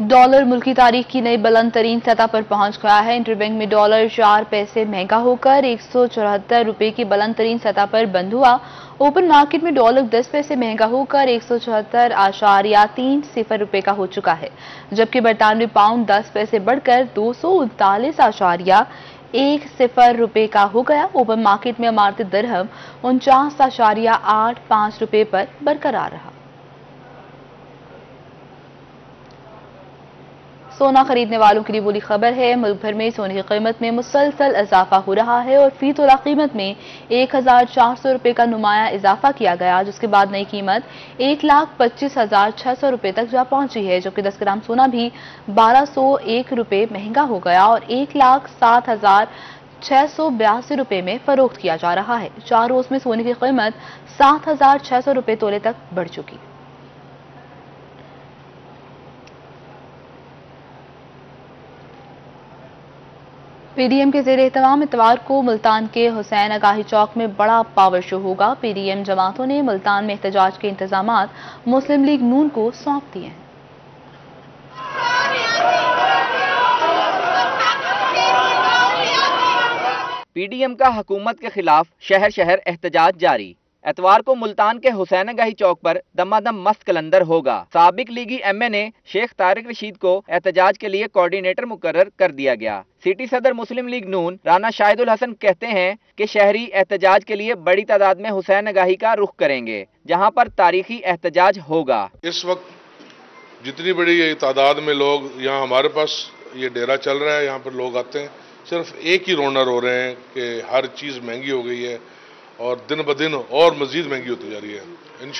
Dollar मुल्की तारीख की नई बुलंद तरीन सतह पर पहुँच गया है। इंटरबैंक में डॉलर चार पैसे महँगा होकर एक सौ चौहत्तर रुपए की बुलंद तरीन सतह पर बंद हुआ। ओपन मार्केट में डॉलर दस पैसे महँगा होकर एक सौ चौहत्तर आशारिया तीन सिफर रुपए का हो चुका है, जबकि बरतानवी पाउंड दस पैसे बढ़कर दो सौ उनतालीस आशारिया एक सिफर रुपए का हो गया। ओपन मार्केट में इमारती दरहम उनचास आशारिया आठ पाँच रुपए पर बरकरार रहा। सोना खरीदने वालों के लिए बुरी खबर है। मुल्क भर में सोने की कीमत में मुसलसल इजाफा हो रहा है और फ़ी तोला कीमत में एक हज़ार चार सौ रुपए का नुमाया इजाफा किया गया, जिसके बाद नई कीमत एक लाख पच्चीस हज़ार छह सौ रुपए तक जा पहुँची है, जबकि दस ग्राम सोना भी बारह सौ एक रुपए महँगा हो गया और एक लाख सात हज़ार छह सौ बयासी रुपए में फरोख्त किया जा रहा है। चार रोज में सोने की कीमत सात हज़ार छह सौ रुपए तोले तक बढ़ चुकी। है पीडीएम के जेर एहतमाम इतवार को मुल्तान के हुसैन अगाही चौक में बड़ा पावर शो होगा। पीडीएम जमातों ने मुल्तान में एहतजाज के इंतज़ाम मुस्लिम लीग नून को सौंप दिए हैं। पीडीएम का हुकूमत के खिलाफ शहर शहर एहतजाज जारी। एतवार को मुल्तान के हुसैन गाही चौक पर दमादम मस्त कलंदर होगा। सबक लीगी एम ए ने शेख तारिक रशीद को एहतजाज के लिए कोऑर्डिनेटर मुकर कर दिया गया। सिटी सदर मुस्लिम लीग नून राना शाहिदुल हसन कहते हैं कि शहरी एहतजाज के लिए बड़ी तादाद में हुसैन गाही का रुख करेंगे, जहाँ पर तारीखी एहतजाज होगा। इस वक्त जितनी बड़ी ये तादाद में लोग यहाँ हमारे पास, ये डेरा चल रहा है, यहाँ पर लोग आते हैं, सिर्फ़ एक ही रोनर हो रहे हैं कि हर चीज़ महँगी हो गई है। और दिन ब दिन और मज़ीद महँगी होती जा रही है। इन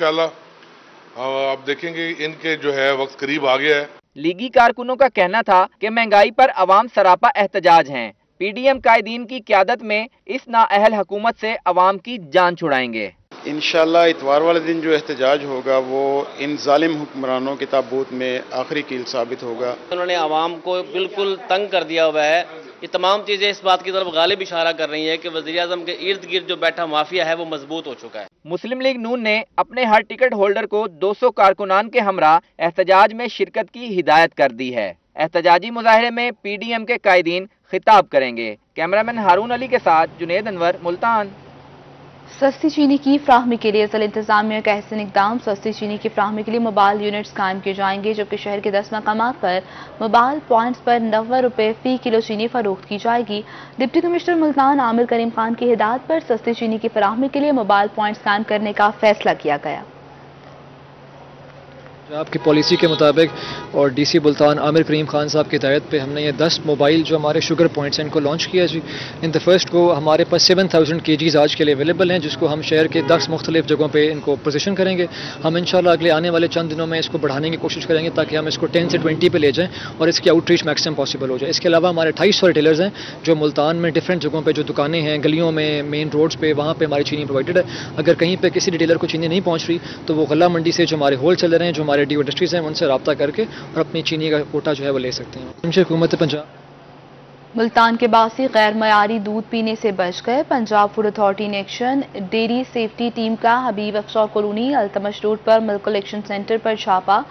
आप देखेंगे इनके जो है वक्त करीब आ गया है। लीगी कारकुनों का कहना था कि महँगाई पर अवाम सरापा एहतजाज हैं। पीडीएम कायदीन की क्यादत में इस नाअहल हुकूमत से अवाम की जान छुड़ाएँगे। इन इतवार वाले दिन जो एहतजाज होगा वो इन जालिम हुक्मरानों के ताबूत में आखिरी कील साबित होगा। उन्होंने आवाम को बिल्कुल तंग कर दिया हुआ है ये तमाम चीज़ें इस बात की तरफ़ गालिब इशारा कर रही है कि वजी अजम के इर्द गिर्द जो बैठा माफिया है, वो मज़बूत हो चुका है। मुस्लिम लीग नून ने अपने हर टिकट होल्डर को 200 कारकुनान के हमरा एहतजाज में शिरकत की हिदायत कर दी है। एहतजाजी मुजाहरे में पी डी एम के कायदीन खिताब करेंगे। कैमरामैन हारून अली के साथ जुनेद अनवर, मुल्तान। सस्ती चीनी की फ्राहमी के लिए जिला इंतजामिया का अहसन इकदाम सस्ती चीनी की फ्राहमी के लिए मोबाइल यूनिट्स कायम किए जाएँगे, जबकि शहर के दस मकाम पर मोबाइल पॉइंट्स पर नब्बे रुपए फ़ी किलो चीनी फरोख्त की जाएगी। डिप्टी कमिश्नर मुल्तान आमिर करीम खान की हिदायत पर सस्ती चीनी की फ्राहमी के लिए मोबाइल पॉइंट्स कायम करने का फैसला किया गया। आपकी पॉलिसी के मुताबिक और डीसी बुल्तान आमिर करीम खान साहब की हिदायत पे हमने ये 10 मोबाइल जो हमारे शुगर पॉइंट्स हैं, इनको लॉन्च किया जी। इन द फ़र्स्ट को हमारे पास 7000 थाउज़ेंड के जीज आज के लिए अवेलेबल हैं, जिसको हम शहर के 10 मुख्तलिफ़ जगहों पे इनको पोजीशन करेंगे। हम इन अगले आने वाले चंद दिनों में इसको बढ़ाने की कोशिश करेंगे, ताकि हम इसको टेन से ट्वेंटी पर ले जाएँ और इसकी आउटरीच मैक्सिमम पॉसिबल हो जाए। इसके अलावा हमारे अठाईस सौ रिटेलर्स हैं, जो मुल्तान में डिफरेंट जगहों पर जो दुकानें हैं, गलियों में मेन रोड्स पर वहाँ पर हमारी चीनी प्रोवाइडेड है। अगर कहीं पर किसी रिटेलर को चीनी नहीं पहुँच रही तो वो गला मंडी से जो हमारे होल रहे हैं, जो हमारे डी इंडस्ट्रीज़ हैं, उनसे रबता करके और अपनी चीनी का कोटा जो है वो ले सकते हैं। हुकूमत पंजाब। मुल्तान के बासी गैर मयारी दूध पीने से बच गए। पंजाब फ़ूड अथॉरिटी ने एक्शन डेयरी सेफ्टी टीम का हबीब अफसर कॉलोनी अल्तमश रोड पर मिल्क कलेक्शन सेंटर पर छापा।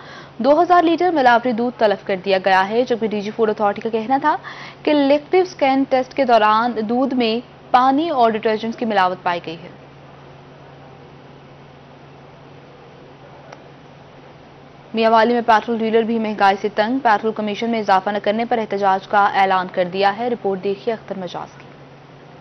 2000 लीटर मिलावटी दूध तलब कर दिया गया है, जबकि डीजी फ़ूड अथॉरिटी का कहना था कि इलेक्टिव स्कैन टेस्ट के दौरान दूध में पानी और डिटर्जेंट्स की मिलावट पाई गई है। मियावाली में पेट्रोल डीलर भी महँगाई से तंग, पेट्रोल कमीशन में इजाफा न करने पर एहतजाज का ऐलान कर दिया है। रिपोर्ट देखिए अख्तर मजाज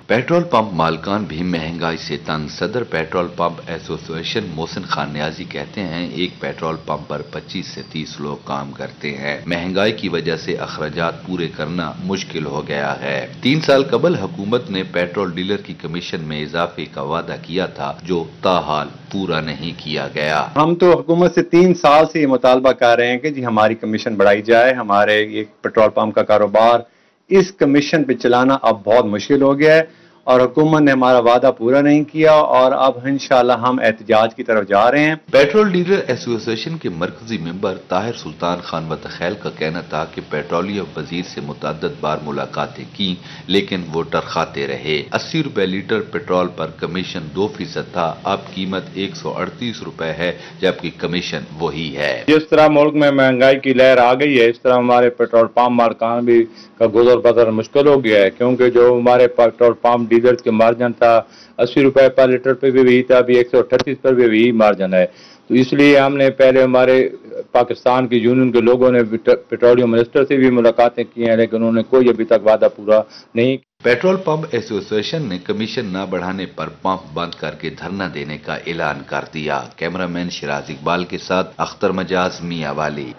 पेट्रोल पंप मालकान भी महँगाई से तंग। सदर petrol pump association Mohsin Khan Niazi कहते हैं, एक पेट्रोल पंप पर 25 से 30 लोग काम करते हैं। महँगाई की वजह से अखराज पूरे करना मुश्किल हो गया है। तीन साल कबल हुकूमत ने पेट्रोल डीलर की कमीशन में इजाफे का वादा किया था, जो ताहाल पूरा नहीं किया गया। हम तो हुकूमत से तीन साल से ये मुतालबा कर रहे हैं कि जी हमारी कमीशन बढ़ाई जाए, हमारे एक पेट्रोल पंप का कारोबार इस कमीशन पे चलाना अब बहुत मुश्किल हो गया है। और हुकूमत ने हमारा वादा पूरा नहीं किया और अब इंशाल्लाह हम एहतजाज की तरफ़ जा रहे हैं। पेट्रोल डीलर एसोसिएशन के मरकजी मेंबर ताहिर सुल्तान खान बतखैल का कहना था कि पेट्रोलियम वज़ीर से मुतद बार मुलाकातें की लेकिन वो टरखाते रहे। अस्सी रुपए लीटर पेट्रोल पर कमीशन दो फ़ीसद था। अब कीमत एक सौ अड़तीस रुपए है जबकि कमीशन वही है। जिस तरह मुल्क में महँगाई की लहर आ गई है इस तरह हमारे पेट्रोल पंप मालकान भी का गुजर बसर मुश्किल हो गया है क्योंकि जो हमारे पेट्रोल पंप डीजल के मार्जिन था। अस्सी रुपए पर लीटर पे भी वही था, अभी एक पर भी वही मार्जिन है। तो इसलिए हमने पहले हमारे पाकिस्तान की यूनियन के लोगों ने पेट्रोलियम मिनिस्टर से भी मुलाकातें की हैं, लेकिन उन्होंने कोई अभी तक वादा पूरा नहीं पेट्रोल पंप एसोसिएशन ने कमीशन न बढ़ाने पर पंप बंद करके धरना देने का ऐलान कर दिया। कैमरामैन शिराज इकबाल के साथ अख्तर मजाज मियाँ वाली।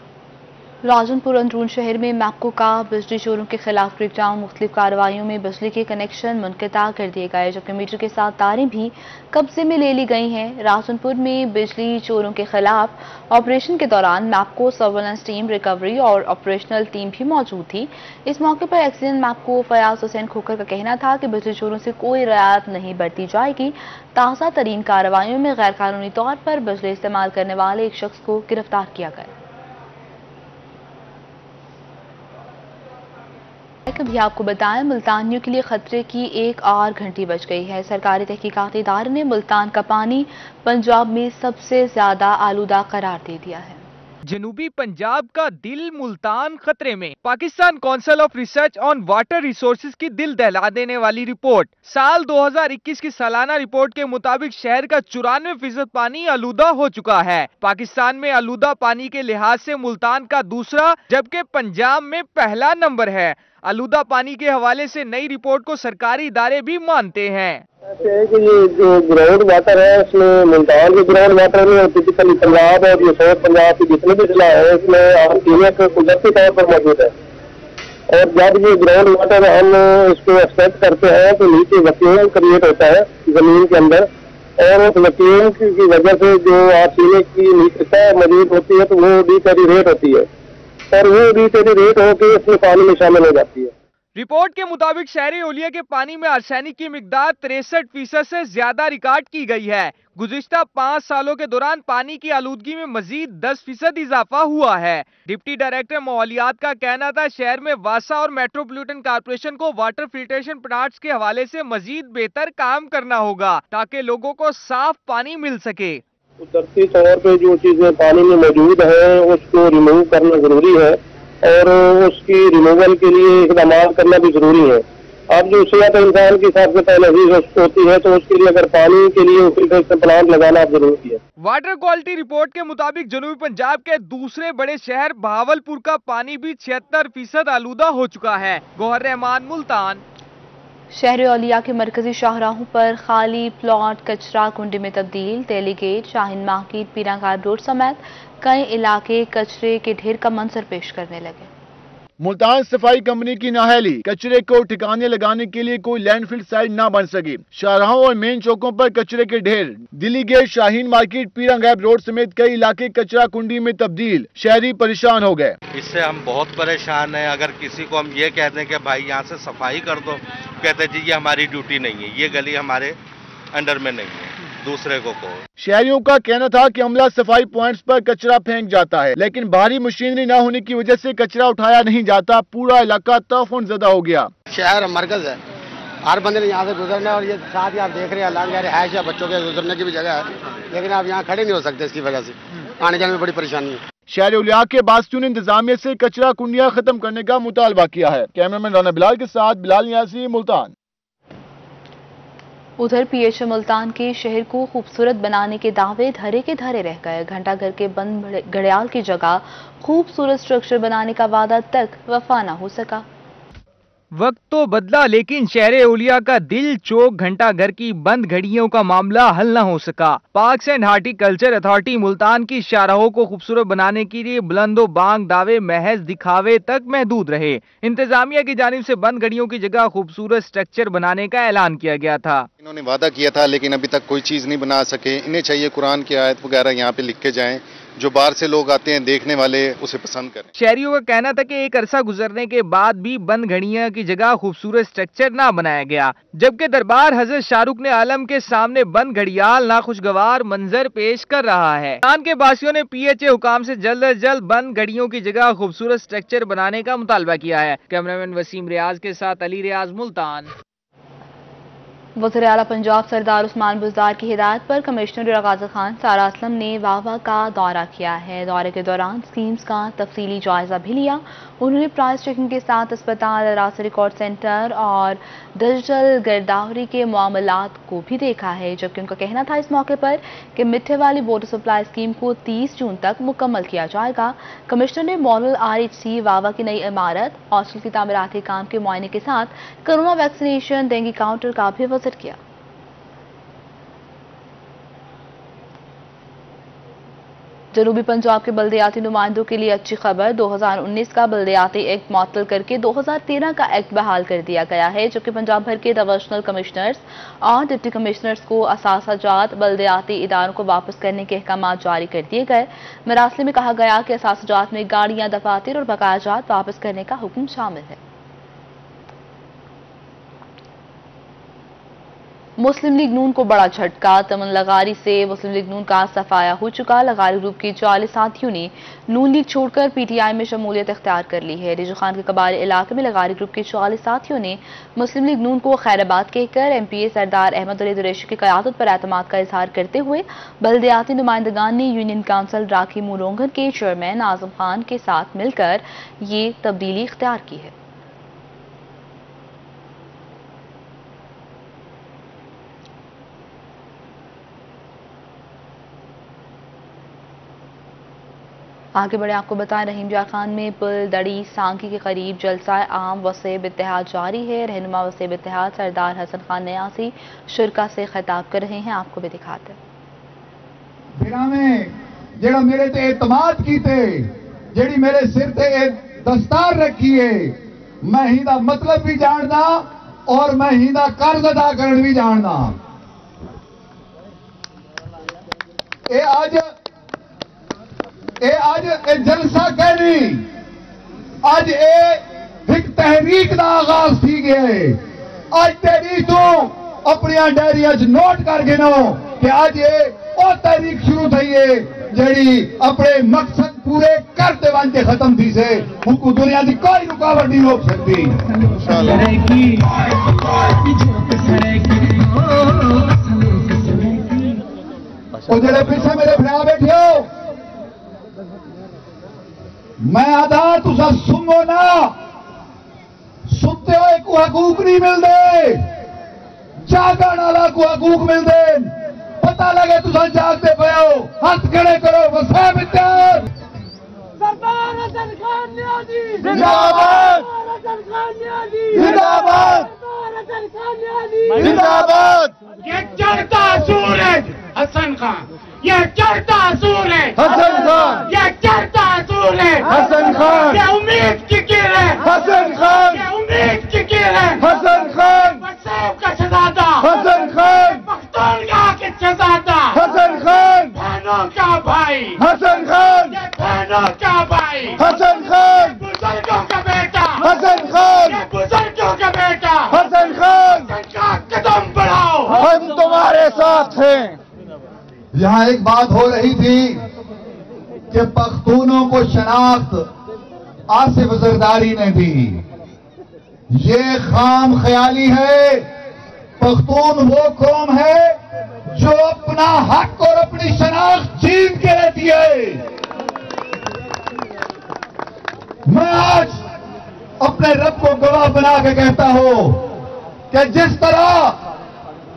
राजनपुर अंदरून शहर में मैपको का बिजली चोरों के खिलाफ ब्रेकडाउन मुख्तलिफ़ कार्रवाइयों में बिजली के कनेक्शन मुनकता कर दिए गए, जबकि मीटर के साथ तारें भी कब्जे में ले ली गई हैं। राजनपुर में बिजली चोरों के खिलाफ ऑपरेशन के दौरान मैपको सर्वेलेंस टीम रिकवरी और ऑपरेशनल टीम भी मौजूद थी। इस मौके पर एक्सीडेंट मैपको फयाज हुसैन खोकर का कहना था कि बिजली चोरों से कोई रियायत नहीं बरती जाएगी। ताज़ा तरीन कार्रवाइयों में गैर कानूनी तौर पर बिजली इस्तेमाल करने वाले एक शख्स को गिरफ़्तार किया गया। अभी आपको बताएँ, मुल्तानियों के लिए खतरे की एक और घंटी बच गई है। सरकारी तहकीकाती इदारे ने मुल्तान का पानी पंजाब में सबसे ज़्यादा आलूदा करार दे दिया है। जनूबी पंजाब का दिल मुल्तान खतरे में। Pakistan council of research on water resources की दिल दहला देने वाली रिपोर्ट। साल 2021 की सालाना रिपोर्ट के मुताबिक शहर का चौरानवे फ़ीसद पानी आलूदा हो चुका है। पाकिस्तान में आलूदा पानी के लिहाज से मुल्तान का दूसरा, जबकि पंजाब में पहला नंबर है। आलूदा पानी के हवाले से नई रिपोर्ट को सरकारी इदारे भी मानते हैं। कि ये जो ग्राउंड वाटर है, उसमें मुल्तान के ग्राउंड वाटर में टिपिकली पंजाब और ये साउथ पंजाब के जितने भी जिला है, उसमें सीनियर कुदरती तौर पर मौजूद है। और जब ये ग्राउंड वाटर हम इसको एक्सपेक्ट करते हैं तो नीचे वकील क्रिएट होता है, ज़मीन के अंदर। और उस वकील की वजह से जो आर्सीनिक की नीचता मौजूद होती है तो वो डिटेरिएट होती है। और वो डिटेरिएट होकर उसमें पानी में शामिल हो जाती है। रिपोर्ट के मुताबिक शहरी ओलिया के पानी में आर्सेनिक की मकदार तिरसठ फ़ीसद से ज़्यादा रिकॉर्ड की गई है। गुजश्ता पाँच सालों के दौरान पानी की आलूदगी में मजीद दस फ़ीसद इजाफा हुआ है। डिप्टी डायरेक्टर माहौलियात का कहना था, शहर में वासा और मेट्रोपोलिटन कारपोरेशन को वाटर फिल्ट्रेशन प्लांट्स के हवाले से मजीद बेहतर काम करना होगा, ताकि लोगों को साफ़ पानी मिल सके। कुदरती तौर पे जो चीज़ें पानी में मौजूद है, उसको रिमूव करना ज़रूरी है और उसकी रिमूवल के लिए इकदाम करना भी ज़रूरी है। अब जो सेहत इंसान की सबसे पहले होती है तो उसके लिए अगर पानी के लिए प्लांट लगाना ज़रूरी है वाटर क्वालिटी रिपोर्ट के मुताबिक जनूबी पंजाब के दूसरे बड़े शहर बहावलपुर का पानी भी छिहत्तर फ़ीसद आलूदा हो चुका है। गोहर रहमान, मुल्तान। शहर अलिया के मरकजी शाहराहों पर खाली प्लॉट, कचरा, कुंडी में तब्दील, तेली गेट, शाहन मार्केट पीराघाट रोड समेत कई इलाके कचरे के ढेर का मंजर पेश करने लगे। मुल्तान सफ़ाई कंपनी की नाहली कचरे को ठिकाने लगाने के लिए कोई लैंडफिल साइट न बन सकी। शाहराहों और मेन चौकों पर कचरे के ढेर। Delhi gate Shaheen market Pira gap road समेत कई इलाके कचरा कुंडी में तब्दील। शहरी परेशान हो गए। इससे हम बहुत परेशान हैं। अगर किसी को हम ये कहते हैं कि भाई यहाँ से सफ़ाई कर दो, कहते जी, ये हमारी ड्यूटी नहीं है। ये गली हमारे अंडर में नहीं है। दूसरे को कहो शहरियों का कहना था कि अमला सफ़ाई पॉइंट्स पर कचरा फेंक जाता है लेकिन भारी मशीनरी न होने की वजह से कचरा उठाया नहीं जाता पूरा इलाका तफन ज़्यादा हो गया। शहर मरकज है। हर बंदे ने यहाँ से गुजरना है और ये साथ ही आप देख रहे हैं लाल है या बच्चों के गुजरने की भी जगह है लेकिन आप यहाँ खड़े नहीं हो सकते इसकी वजह से। आने जाने में बड़ी परेशानी है। शहर उलिया के बास्तून इंतजामिया से कचरा कुंडिया खत्म करने का मुतालबा किया है। कैमरामैन राना बिलाल के साथ बिलाल नियासी मुल्तान। उधर पीएच मुल्तान के शहर को खूबसूरत बनाने के दावे धरे के धरे रह गए। घंटा घर के बंद घड़ियाल की जगह खूबसूरत स्ट्रक्चर बनाने का वादा तक वफा ना हो सका। वक्त तो बदला, लेकिन शहर ओलिया का दिल चौक घंटा घर की बंद घड़ियों का मामला हल न हो सका। Parks and horticulture authority Multan की शाहराहों को खूबसूरत बनाने के लिए बुलंदो बांग दावे महज दिखावे तक महदूद रहे। इंतजामिया की जानब से बंद घड़ियों की जगह खूबसूरत स्ट्रक्चर बनाने का ऐलान किया गया था। इन्होंने वादा किया था, लेकिन अभी तक कोई चीज़ नहीं बना सके। इन्हें चाहिए कुरान की आयत वगैरह यहाँ पे लिख के जाए। जो बाहर से लोग आते हैं, देखने वाले उसे पसंद करें। शहरियों का कहना था कि एक अरसा गुजरने के बाद भी बंद घड़िया की जगह खूबसूरत स्ट्रक्चर ना बनाया गया, जबकि दरबार हज़रत शाहरुख ने आलम के सामने बंद घड़ियाल, नाखुशगवार मंजर पेश कर रहा है। खान के बासियों ने पी एच ए हुकाम से जल्द अज जल्द बंद घड़ियों की जगह खूबसूरत स्ट्रक्चर बनाने का मुतालबा किया है। कैमरामैन वसीम रियाज के साथ अली रियाज मुल्तान। वजर अला पंजाब सरदार उस्मान बुजदार की हिदायत पर कमिश्नर रगाजा खान सारा असलम ने वाहवा का दौरा किया है। दौरे के दौरान स्कीम्स का तफसीली जायजा भी लिया उन्होंने प्राइस चेकिंग के साथ अस्पताल, रास्ता रिकॉर्ड सेंटर और डिजिटल गिरदावरी के मामलात को भी देखा है, जबकि उनका कहना था इस मौके पर कि मिठे वाली वाटर सप्लाई स्कीम को 30 जून तक मुकम्मल किया जाएगा। कमिश्नर ने मॉडल आर एच सी वावा की नई इमारत, हॉस्टल की तामीराती काम के मुआयने के साथ कोरोना वैक्सीनेशन डेंगी काउंटर का भी विज़िट किया। जनूबी पंजाब के बल्दियाती नुमाइंदों के लिए अच्छी खबर 2019 का बल्दियाती एक्ट मअतल करके 2013 का एक्ट बहाल कर दिया गया है जबकि पंजाब भर के डिविजनल कमिश्नर्स और डिप्टी कमिश्नर्स को असाजात बल्दियाती इदारों को वापस करने के अहकाम जारी कर दिए गए। मरासले में कहा गया कि असाजात में गाड़ियाँ दफातर और बकायाजात वापस करने का हुक्म शामिल है। मुस्लिम लीग नून को बड़ा झटका तमन लगारी से मुस्लिम लीग नून का सफाया हो चुका। लगारी ग्रुप के चालीस साथियों ने नून लीग छोड़कर पीटीआई में शमूलियत अख्तियार कर ली है। रिजू खान के कबार इलाके में लगारी ग्रुप के चालीस साथियों ने मुस्लिम लीग नून को खैराबाद कहकर M P A Sardar Ahmad Ali Qureshi की क्यादत पर एतमाद का इजहार करते हुए बल्दियाती नुमाइंदगान ने यूनियन काउंसिल राखी मुरोंगन के चेयरमैन आज़म खान के साथ मिलकर ये तब्दीली इख्तियार की है। आगे बढ़े, आपको बताएँ रहीम खान में पुल, दड़ी, सांकी के करीब जलसा आम वसेब इतिहाद जारी है। रहनुमा वसेब इतिहाद सरदार हसन खान नयासी शुरा से खिताब कर रहे हैं, आपको भी दिखाते मेरे एतमाद कीते, जेड़ी मेरे सिर ते दस्तार रखी है, मैं ही दा मतलब भी जानना और मैं ही दा कर्ज अदा करन भी जानना ए आज ए आज ए जलसा कहनी ਅੱਜ ਇਹ ਇੱਕ ਤਹਿਰੀਕ ਦਾ ਆਗਾਜ਼ ਥੀ ਗਿਆ ਹੈ ਅੱਜ ਤੇਰੀ ਤੋਂ ਆਪਣੀਆਂ ਡਾਇਰੀਆਂ 'ਚ ਨੋਟ ਕਰਕੇ ਨੋ ਕਿ ਅੱਜ ਇਹ ਉਹ ਤਹਿਰੀਕ ਸ਼ੁਰੂ થઈ ਹੈ ਜਿਹੜੀ ਆਪਣੇ ਮਕਸਦ ਪੂਰੇ ਕਰਤੇ ਵਾਂਝੇ ਖਤਮ ਥੀ ਸੇ ਹੁਕੂ ਦੁਨੀਆ ਦੀ ਕੋਈ ਰੁਕਾਵਟ ਨਹੀਂ ਰੋਕ ਸਕਦੀ ਉਹ ਜਿਹੜੇ ਪਿੱਛੇ ਮੇਰੇ ਭਰਾ ਬੈਠੇ ਹੋ मैं आधा तुसा सुनो ना। सुते हुए को हकूक नहीं मिलते। जागण वाला को हकूक मिलते। पता लगे तुसा जागते पे हो। हाथ खड़े करो वसा मित्र जिंदाबाद। जिंदाबाद। जिंदाबाद। ये चढ़ता सूरज हसन खान। ये चढ़ता सूरज हसन खान। ये चढ़ता सूरज हसन खान। ये उम्मीद की किरण हसन खान। ये उम्मीद की किरण हसन खान। सब का शहजादा हसन खान पख्तूनख्वा के शहजादा हसन खान बहनों का भाई हसन खान ये बहनों का भाई हसन खान बुज़ुर्गों का बेटा हसन खान ये बुज़ुर्गों का बेटा हसन खान का कदम बढ़ाओ हम तुम्हारे साथ हैं यहाँ एक बात हो रही थी कि पख्तूनों को शनाख्त आसिफ जरदारी ने दी। ये खाम ख्याली है, पख्तून वो कौम है जो अपना हक और अपनी शनाख्त छीन के रहती है। मैं आज अपने रब को गवाह बना के कहता हूँ कि जिस तरह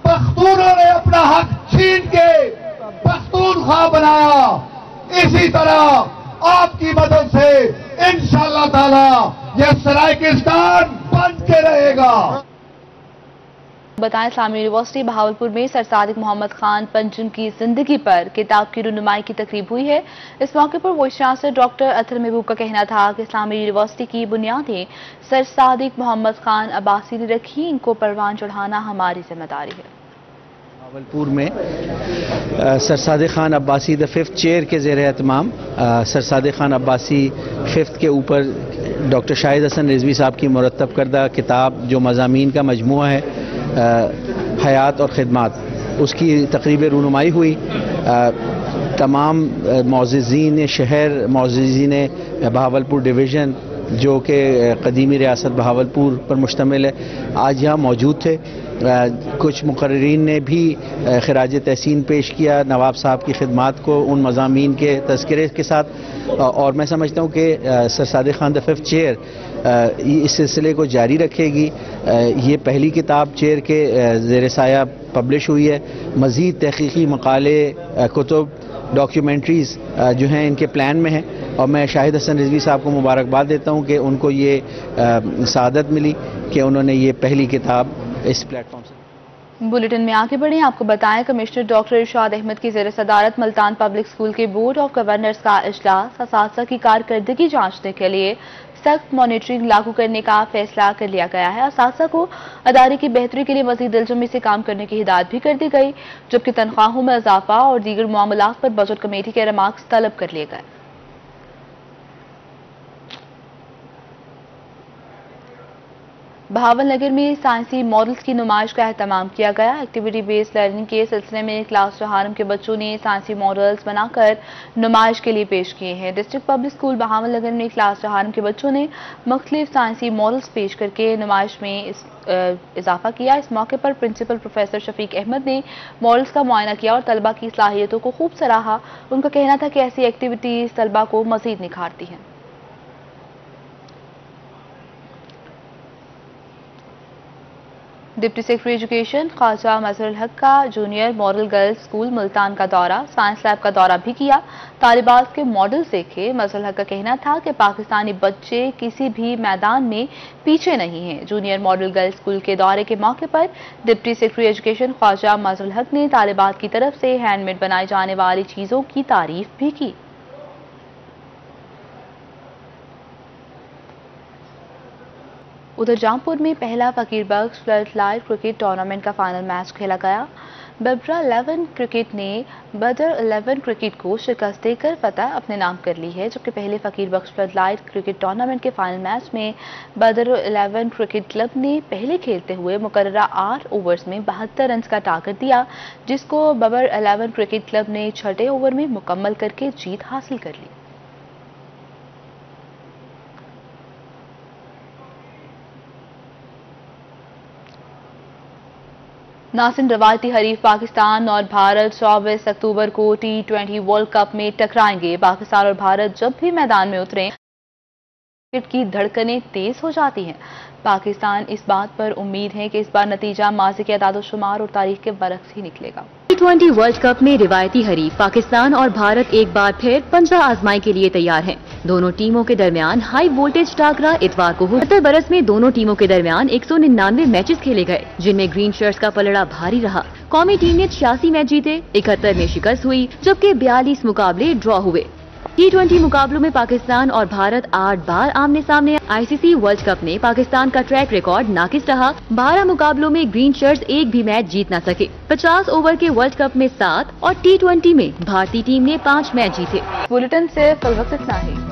पख्तूनों ने अपना हक छीन के पख्तूनख्वा बनाया। इसी तरह आपकी मदद से, इंशाल्लाह ताला, यह सरायकिस्तान बन के रहेगा। बताएँ, इस्लामी यूनिवर्सिटी बहावलपुर में सर सादिक मोहम्मद खान पंजम की ज़िंदगी पर किताब की रुनुमाई की तकरीब हुई है। इस मौके पर वाइस चांसलर डॉक्टर अतर महबूब का कहना था कि इस्लामी यूनिवर्सिटी की बुनियादें सर सादिक मोहम्मद खान अब्बासी ने रखी, इनको परवान चढ़ाना हमारी ज़िम्मेदारी है। भावलपुर में Sarsad Khan Abbasi the fifth chair के जेर एहतमाम सरसाद खान अब्बासी फिफ्थ के ऊपर डॉक्टर शाहिद हसन रिजवी साहब की मुरतब करदा किताब जो मजामी का मजमू है हयात और ख़दमात। उसकी तकरीब रूनुमाई हुई। आ, तमाम मोजीन शहर मोजीन बहावलपुर डिवीज़न जो कि कदीमी रियासत बहावलपुर पर मुश्तमिल है, आज यहाँ मौजूद थे। कुछ मुकर्रीन ने भी खराज तहसीन पेश किया, नवाब साहब की खदमात को उन मजामी के तस्करे के साथ। और मैं समझता हूँ कि sir Saad Khan, the fifth chair इस सिलसिले को जारी रखेगी। ये पहली किताब चेयर के जेर साया पब्लिश हुई है। मज़ीद तहकीकी मकाले कुतुब डॉक्यूमेंट्रीज़ जो हैं, इनके प्लान में हैं। और मैं शाहिद हसन रिजवी साहब को मुबारकबाद देता हूँ कि उनको ये सादत मिली कि उन्होंने ये पहली किताब इस प्लेटफॉर्म से बुलेटिन में आगे बढ़े, आपको बताएँ, कमिश्नर डॉक्टर इरशाद अहमद की जेर सदारत मुल्तान पब्लिक स्कूल के बोर्ड ऑफ़ गवर्नर्स का अजलास इस की कारकर्दगी जांचने के लिए सख्त मॉनिटरिंग लागू करने का फैसला कर लिया गया है। इस को अदारे की बेहतरी के लिए मजीद दिलजमी से काम करने की हिदायत भी कर दी गई, जबकि तनख्वाहों में इजाफा और दीगर मामला पर बजट कमेटी के रमार्क्स तलब कर लिए गए। बहावल नगर में साइंसी मॉडल्स की नुमाइश का अहतमाम किया गया। एक्टिविटी बेस्ड लर्निंग के सिलसिले में क्लास चहारम के बच्चों ने साइंसी मॉडल्स बनाकर नुमाइश के लिए पेश किए हैं। District public school Bahawal Nagar में क्लास चहारम के बच्चों ने मुख्तलिफ़ साइंसी मॉडल्स पेश करके नुमाइश में इस, इजाफा किया। इस मौके पर प्रिंसिपल प्रोफेसर शफीक अहमद ने मॉडल्स का मुआयना किया और तलबा की सलाहियतों को खूब सराहा। उनका कहना था कि ऐसी एक्टिविटीज़ तलबा को मजीद निखारती हैं। Deputy secretary education Khawaja Mazhar Haq का junior model girls school Multan का दौरा साइंस लैब का दौरा भी किया। तालिबात के मॉडल देखे, मजहर हक का कहना था कि पाकिस्तानी बच्चे किसी भी मैदान में पीछे नहीं हैं। जूनियर मॉडल गर्ल्स स्कूल के दौरे के मौके पर deputy secretary education Khawaja Mazhar Haq ने तालिबात की तरफ़ से हैंडमेड बनाई जाने वाली चीज़ों की तारीफ़ भी की। उधर जामपुर में पहला Faqir Bakhsh flood light cricket tournament का फाइनल मैच खेला गया। बबरा 11 क्रिकेट ने बदर 11 क्रिकेट को शिकस्त देकर फतह अपने नाम कर ली है, जबकि पहले Faqir Bakhsh flood light cricket tournament के फाइनल मैच में बदर 11 क्रिकेट क्लब ने पहले खेलते हुए मुकर्रा आठ ओवर्स में बहत्तर रन का टारगेट दिया, जिसको बबर 11 क्रिकेट क्लब ने छठे ओवर में मुकम्मल करके जीत हासिल कर ली। नासिन रवायती हरीफ पाकिस्तान और भारत चौबीस अक्टूबर को टी ट्वेंटी वर्ल्ड कप में टकराएँगे। पाकिस्तान और भारत जब भी मैदान में उतरे क्रिकेट की धड़कनें तेज हो जाती हैं। पाकिस्तान इस बात पर उम्मीद है कि इस बार नतीजा माजी के अदादोशुमार और तारीख के बरक्स ही निकलेगा। टी ट्वेंटी वर्ल्ड कप में रिवायती हरीफ पाकिस्तान और भारत एक बार फिर पंजा आजमाई के लिए तैयार हैं। दोनों टीमों के दरमियान हाई वोल्टेज टाकरा इतवार को सत्तर बरस में दोनों टीमों के दरमियान एक सौ निन्यानवे मैचेस खेले गए, जिनमें ग्रीन शर्ट्स का पलड़ा भारी रहा। कौमी टीम ने छियासी मैच जीते, इकहत्तर में शिकस्त हुई, जबकि बयालीस मुकाबले ड्रॉ हुए। टी ट्वेंटी मुकाबलों में पाकिस्तान और भारत आठ बार आमने सामने आईसीसी वर्ल्ड कप में पाकिस्तान का ट्रैक रिकॉर्ड नाकिस रहा। बारह मुकाबलों में ग्रीन शर्ट्स एक भी मैच जीत ना सके। पचास ओवर के वर्ल्ड कप में सात और टी ट्वेंटी में भारतीय टीम ने पाँच मैच जीते। बुलेटिन ऐसी